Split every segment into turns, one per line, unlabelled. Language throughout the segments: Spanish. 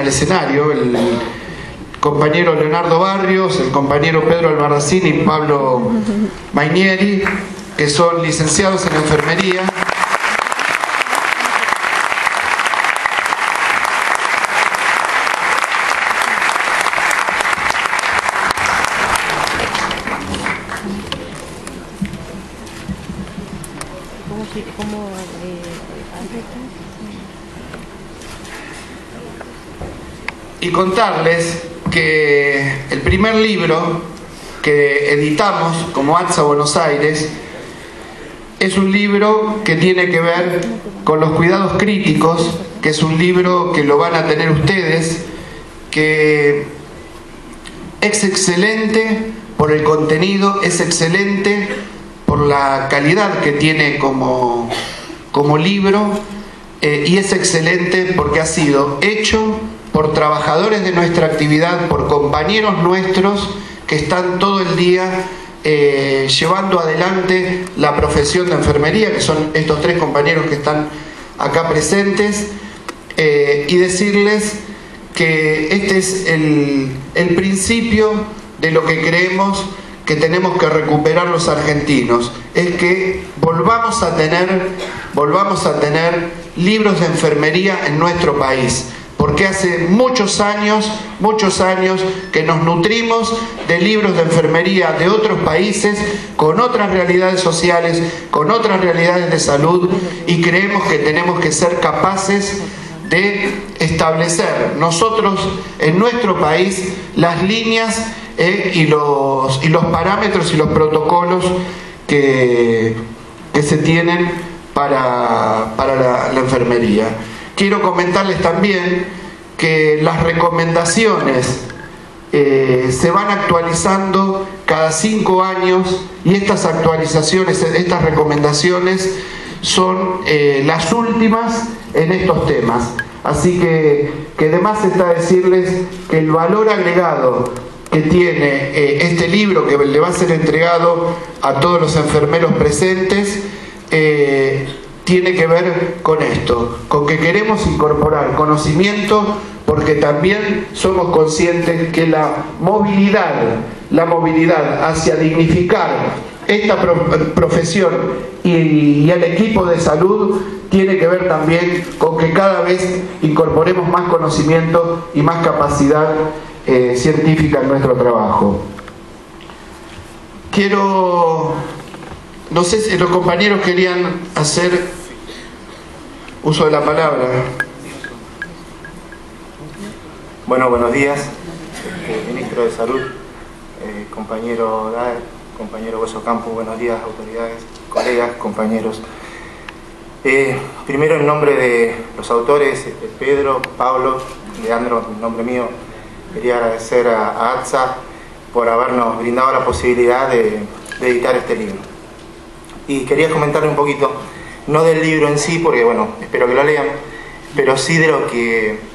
al escenario, el compañero Leonardo Barrios, el compañero Pedro Albarracín y Pablo Mainieri, que son licenciados en enfermería. Y contarles que el primer libro que editamos como ATSA Buenos Aires es un libro que tiene que ver con los cuidados críticos, que es un libro que lo van a tener ustedes, que es excelente por el contenido, es excelente por la calidad que tiene como, como libro eh, y es excelente porque ha sido hecho por trabajadores de nuestra actividad, por compañeros nuestros que están todo el día eh, llevando adelante la profesión de enfermería, que son estos tres compañeros que están acá presentes, eh, y decirles que este es el, el principio de lo que creemos que tenemos que recuperar los argentinos, es que volvamos a tener, volvamos a tener libros de enfermería en nuestro país porque hace muchos años, muchos años que nos nutrimos de libros de enfermería de otros países, con otras realidades sociales, con otras realidades de salud, y creemos que tenemos que ser capaces de establecer nosotros en nuestro país las líneas eh, y, los, parámetros y los protocolos que, se tienen para la enfermería. Quiero comentarles también que las recomendaciones eh, se van actualizando cada cinco años y estas actualizaciones, estas recomendaciones son eh, las últimas en estos temas. Así que, que además está decirles que el valor agregado que tiene eh, este libro que le va a ser entregado a todos los enfermeros presentes tiene que ver con esto, con que queremos incorporar conocimiento porque también somos conscientes que la movilidad, la movilidad hacia dignificar esta profesión y, el equipo de salud tiene que ver también con que cada vez incorporemos más conocimiento y más capacidad eh, científica en nuestro trabajo. Quiero, no sé si los compañeros querían hacer Uso de la palabra.
Bueno, buenos días, este, ministro de Salud, eh, compañero Daer, compañero Hueso Campo, buenos días, autoridades, colegas, compañeros. Eh, primero, en nombre de los autores, este, Pedro, Pablo, Leandro, en nombre mío, quería agradecer a, ATSA por habernos brindado la posibilidad de editar este libro. Y quería comentarle un poquito no del libro en sí, porque bueno, espero que lo lean, pero sí de lo que,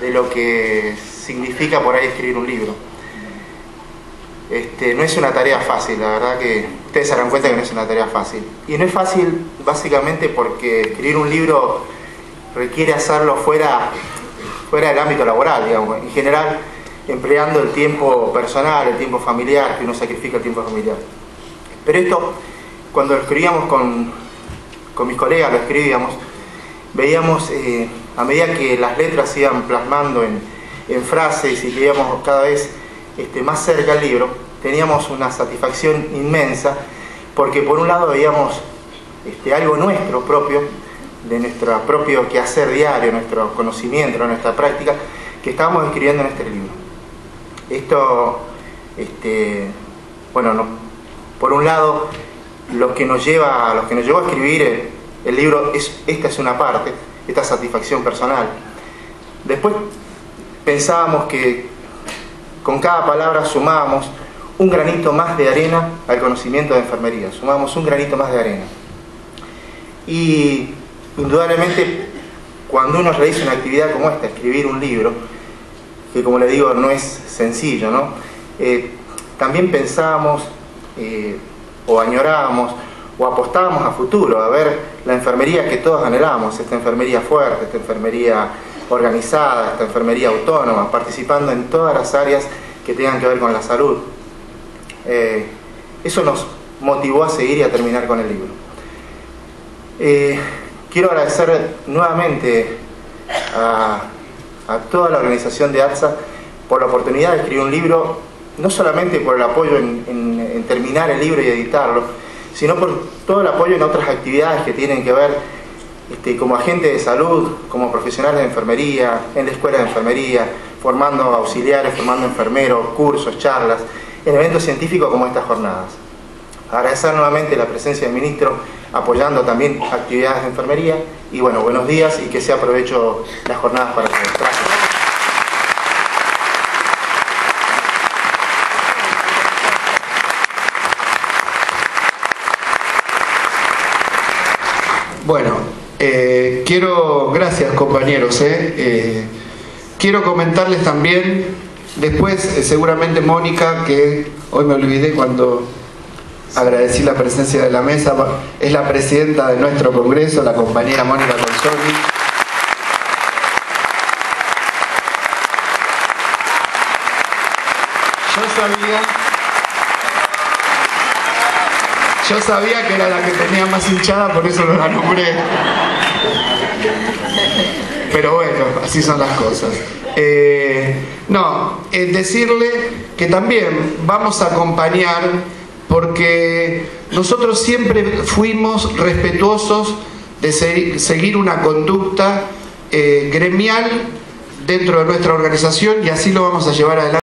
de lo que significa por ahí escribir un libro. Este, no es una tarea fácil, la verdad que ustedes se darán cuenta que no es una tarea fácil. Y no es fácil básicamente porque escribir un libro requiere hacerlo fuera, fuera del ámbito laboral, digamos, en general empleando el tiempo personal, el tiempo familiar, que uno sacrifica el tiempo familiar. Pero esto, cuando lo escribíamos con, con mis colegas lo escribíamos, veíamos eh, a medida que las letras se iban plasmando en, frases y que cada vez este, más cerca al libro, teníamos una satisfacción inmensa porque por un lado veíamos este, algo nuestro propio, de nuestro propio quehacer diario, nuestro conocimiento, nuestra práctica, que estábamos escribiendo en este libro. Esto, este, bueno, por un lado, lo que nos lleva, que nos llevó a escribir el, libro, es, esta es una parte, esta satisfacción personal. Después pensábamos que con cada palabra sumábamos un granito más de arena al conocimiento de enfermería, sumábamos un granito más de arena. Y indudablemente cuando uno realiza una actividad como esta, escribir un libro, que como le digo no es sencillo, ¿no? Eh, también pensábamos eh, o añorábamos o apostábamos a futuro, a ver la enfermería que todos anhelábamos, esta enfermería fuerte, esta enfermería organizada, esta enfermería autónoma, participando en todas las áreas que tengan que ver con la salud. Eh, eso nos motivó a seguir y a terminar con el libro. Eh, quiero agradecer nuevamente a, toda la organización de ATSA por la oportunidad de escribir un libro, no solamente por el apoyo en terminar el libro y editarlo, sino por todo el apoyo en otras actividades que tienen que ver este, como agente de salud, como profesional de enfermería, en la escuela de enfermería, formando auxiliares, formando enfermeros, cursos, charlas, en eventos científicos como estas jornadas. Agradecer nuevamente la presencia del ministro apoyando también actividades de enfermería y bueno, buenos días y que se aprovecho las jornadas para todos.
Bueno, eh, quiero, gracias compañeros, eh, eh, quiero comentarles también, después seguramente Mónica, que hoy me olvidé cuando agradecí la presencia de la mesa, es la presidenta de nuestro congreso, la compañera Mónica Colsoni. Yo sabía Yo sabía que era la que tenía más hinchada, por eso no la nombré. Pero bueno, así son las cosas. Eh, no, es decirle que también vamos a acompañar porque nosotros siempre fuimos respetuosos de seguir una conducta eh, gremial dentro de nuestra organización y así lo vamos a llevar adelante.